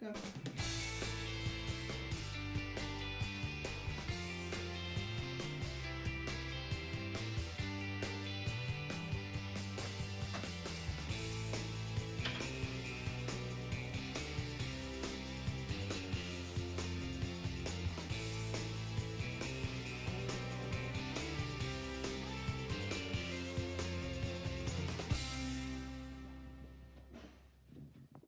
Go.